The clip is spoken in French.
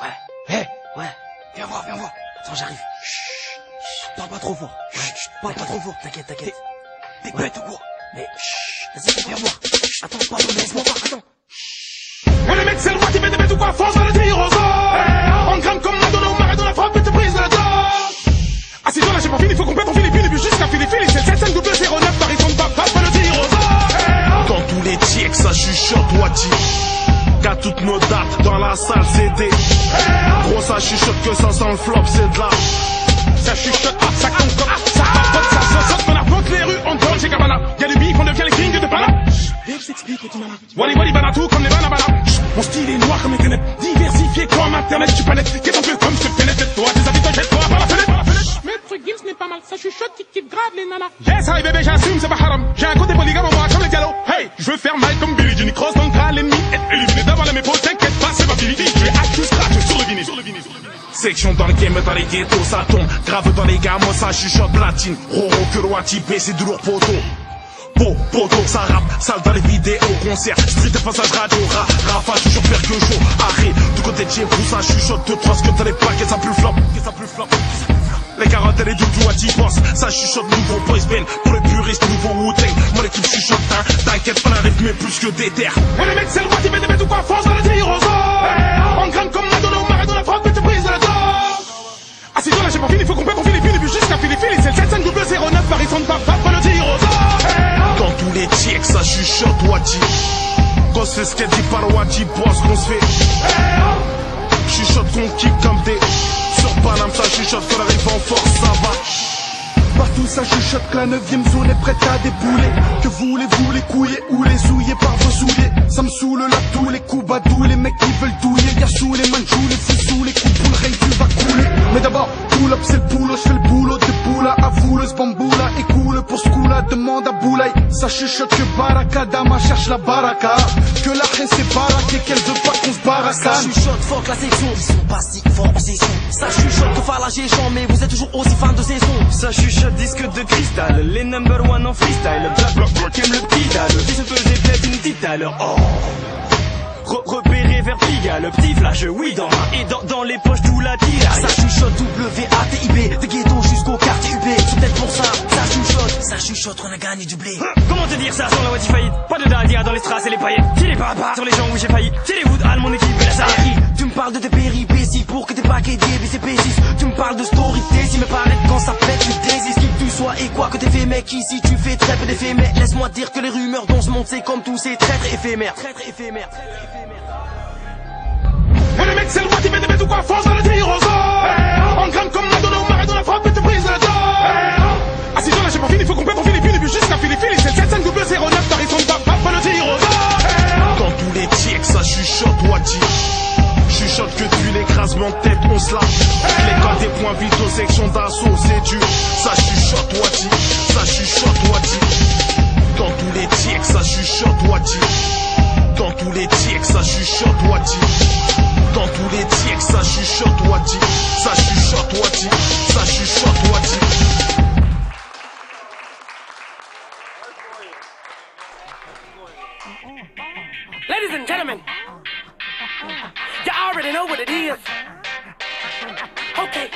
Ouais. Hé, ouais. Viens voir, viens voir. Attends, j'arrive. Chut. Chut. Parle pas trop fort. Ouais. Chut. Parle pas trop fort. T'inquiète, t'inquiète. T'es bête ou quoi Mais chut. Vas-y, viens voir. Chut. Attends, pas trop, laisse-moi voir. Attends. Ouais, le mec, c'est le roi, t'es bête, bête ou quoi? Force va le dire aux autres. On grimpe comme Madonna au marais dans la frappe et te brise le dos. Assis-toi là, j'ai pas fini, faut qu'on pète en Philippines et puis jusqu'à Philippines. C'est le 7509 Paris, on va pas le dire aux autres. Dans tous les tics, ça chuchote Wadi. Qu'à toutes nos dates dans la salle, c'était. Gros, ça chuchote que ça sent le flop, c'est de là. Ça chuchote, ah, ça concorde, ça papote, ça saute, on arpente les rues, on donne chez Cabana. Y'a du bif, on devient les kings de Panama. Wally Wally Banatou comme les Banabana. Mon style est noir comme les ténèbres, diversifié comme internet, tu est un peu comme ce fenêtre, toi, tes habitants, jette-toi par la fenêtre. Maître Gims n'est pas mal, ça chuchote, qui kiffe grave les nanas. Yes, hi bébé, j'assume, c'est pas haram. J'ai un côté polygame en moi comme les dialogues. Hey, je veux faire mal comme Billy Section dans le game, dans les ghettos, ça tombe. Grave dans les gamins, ça chuchote platine. Roro que le Wadi, c'est du lourd poteau. Beau, poteau, ça rappe, sale dans les vidéos, concert, street et passage radio, ra, rafa, toujours faire que chaud, arrête, du côté de chez vous, ça chuchote, deux, trois, que dans les plaques, et ça plus flop, et ça plus flop. Les carottes et les doudous à 10 boss, ça chuchote, nouveau boys band, pour les puristes, nouveau Wu-Tang, mon équipe chuchote, hein, t'inquiète, on arrive, mais plus que des terres. Ouais, le mec, c'est le roi, t'es bête, bête ou quoi, va le dire aux autres. On grimpe comme tics, ça chuchote Wadi. Quand c'est ce qu'elle dit par Wadi, boss qu'on se fait. Chuchote qu'on kick comme des. Sur Paname, ça chuchote qu'on arrive en force, ça va. Partout ça chuchote que la neuvième zone est prête à débouler Que voulez-vous les couiller ou les souiller par vos souliers? Ça me saoule là tous les coups badous Les mecs qui veulent douiller Y'a sous les manchous, les fous les coups pour le rey tu vas couler Mais d'abord pull up c'est le boulot Je fais le boulot de boula à vouleuse bamboula Et coule pour ce coup là demande à Ça chuchote que Baraka Dama cherche la baraka Que la haine c'est baraqué qu'elle veut pas qu'on se Ça baracane chuchote, fuck la section. Ils sont pas si forts en session. Ça chuchote, tout faire la mais vous êtes toujours aussi fan de saison. Ça chuchote disque de cristal, les number one en freestyle. Black block block aime le petit dalle, qui se faisait peut-être une petite à l'heure. Oh. Re- repéré vers Pigalle, le petit flash, oui dans main et dans, dans les poches tout la tiraille. Ça chuchote W-A-T-I-B, chuchote, ça chuchote, on a gagné du blé. Comment te dire ça sans la Wadi faillite? Pas de Dadia dans les strass et les paillettes. J'ai les papas sur les gens où j'ai failli. J'ai les Wood, Al, mon équipe et la salle. Harry, tu me parles de tes péripéties pour que tes paquets DBCP6 Tu me parles de story si me paraît quand ça pète tu désistes Qui que tu sois et quoi que t'aies fait mec ici tu fais très peu d'effet Mais laisse-moi dire que les rumeurs dont ce monde c'est comme tous ces traîtres éphémères Traîtres éphémères, traîtres éphémères Ouais, le mec, c'est le roi, t'es bête, bête ou quoi, force va le dire aux autres. On grimpe comme Madonna au Chuchote que tu l'écrasement de tête, on se lâche. Les codes des points vitaux, section d'assaut, c'est dur. Ça chuchote Wadi. Ça chuchote Wadi. Dans tous les tics, ça chuchote Wadi. Dans tous les tics, ça chuchote Wadi. Dans tous les tics, ça chuchote Wadi. Ça chuchote Wadi. Ça chuchote Wadi. What it is. Okay,